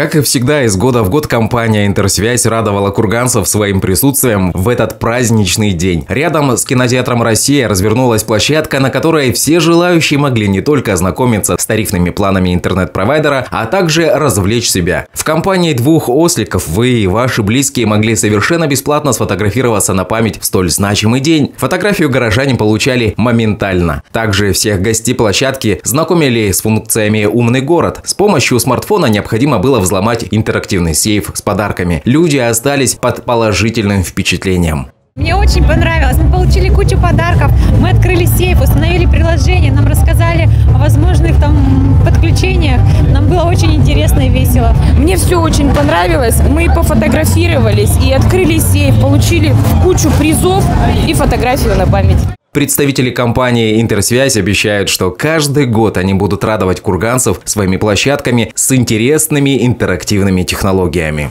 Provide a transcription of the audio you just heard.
Как и всегда, из года в год компания «Интерсвязь» радовала курганцев своим присутствием в этот праздничный день. Рядом с кинотеатром «Россия» развернулась площадка, на которой все желающие могли не только ознакомиться с тарифными планами интернет-провайдера, а также развлечь себя. В компании двух осликов вы и ваши близкие могли совершенно бесплатно сфотографироваться на память в столь значимый день. Фотографию горожане получали моментально. Также всех гостей площадки знакомили с функциями «Умный город». С помощью смартфона необходимо было взломать интерактивный сейф с подарками. Люди остались под положительным впечатлением. Мне очень понравилось. Мы получили кучу подарков. Мы открыли сейф, установили приложение, нам рассказали о возможных там подключениях. Нам было очень интересно и весело. Мне все очень понравилось. Мы пофотографировались и открыли сейф, получили кучу призов и фотографию на память. Представители компании «Интерсвязь» обещают, что каждый год они будут радовать курганцев своими площадками с интересными интерактивными технологиями.